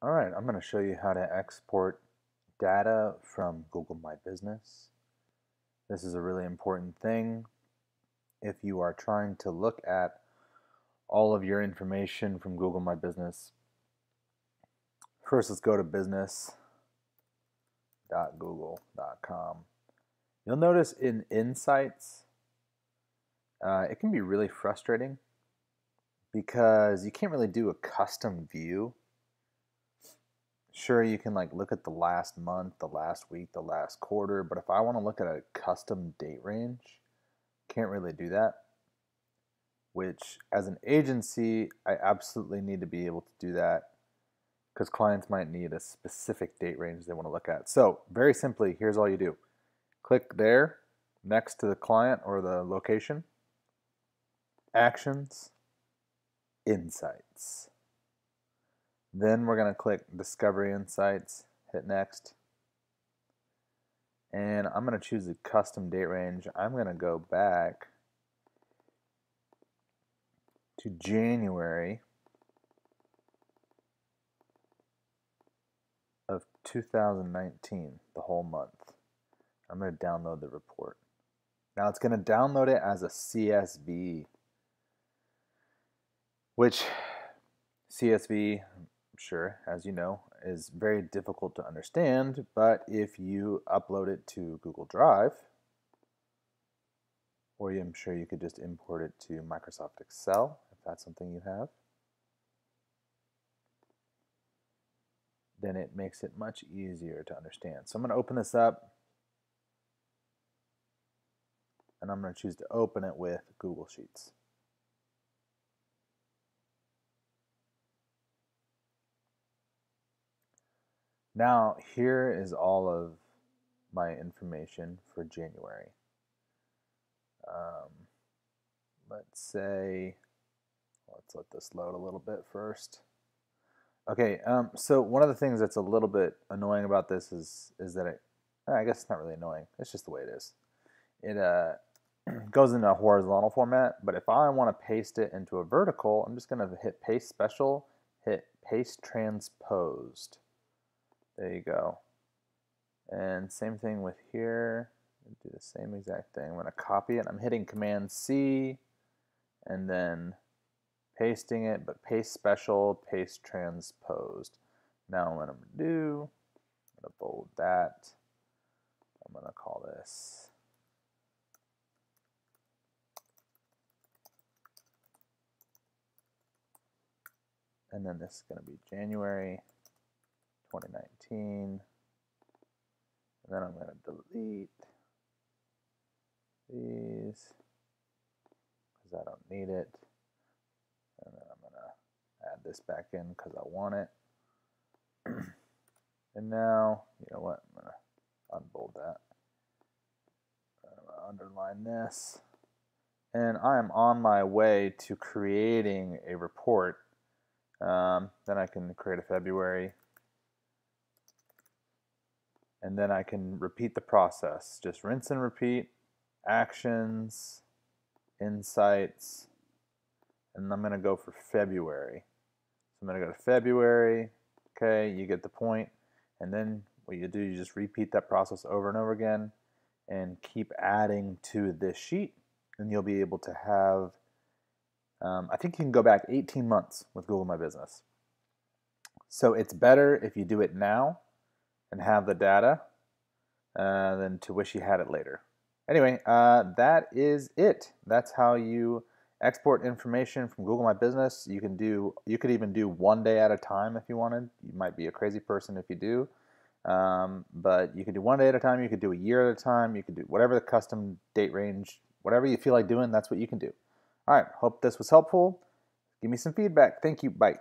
All right, I'm going to show you how to export data from Google My Business. This is a really important thing if you are trying to look at all of your information from Google My Business. First, let's go to business.google.com. You'll notice in Insights, uh, it can be really frustrating because you can't really do a custom view sure you can like look at the last month, the last week, the last quarter, but if I want to look at a custom date range, can't really do that. Which as an agency, I absolutely need to be able to do that because clients might need a specific date range they want to look at. So, very simply, here's all you do. Click there next to the client or the location. Actions, insights. Then we're going to click Discovery Insights, hit Next. And I'm going to choose a custom date range. I'm going to go back to January of 2019, the whole month. I'm going to download the report. Now it's going to download it as a CSV, which CSV, sure, as you know, is very difficult to understand, but if you upload it to Google Drive, or I'm sure you could just import it to Microsoft Excel, if that's something you have, then it makes it much easier to understand. So I'm going to open this up, and I'm going to choose to open it with Google Sheets. Now, here is all of my information for January. Um, let's say, let's let this load a little bit first. Okay, um, so one of the things that's a little bit annoying about this is is that it, I guess it's not really annoying. It's just the way it is. It uh, goes into a horizontal format, but if I want to paste it into a vertical, I'm just going to hit paste special, hit paste transposed. There you go. And same thing with here. Do the same exact thing. I'm going to copy it. I'm hitting Command C and then pasting it, but paste special, paste transposed. Now what I'm going to do, I'm going to bold that. I'm going to call this and then this is going to be January 2019. And then I'm going to delete these because I don't need it. And then I'm going to add this back in because I want it. and now, you know what? I'm going to unbold that. underline this. And I am on my way to creating a report. Um, then I can create a February and then I can repeat the process. Just rinse and repeat, actions, insights, and I'm going to go for February. So I'm going to go to February, okay, you get the point. and then what you do, you just repeat that process over and over again and keep adding to this sheet, and you'll be able to have, um, I think you can go back 18 months with Google My Business. So it's better if you do it now and have the data uh, than to wish you had it later. Anyway, uh, that is it. That's how you export information from Google My Business. You can do. You could even do one day at a time if you wanted. You might be a crazy person if you do. Um, but you could do one day at a time. You could do a year at a time. You could do whatever the custom date range, whatever you feel like doing. That's what you can do. All right. Hope this was helpful. Give me some feedback. Thank you. Bye.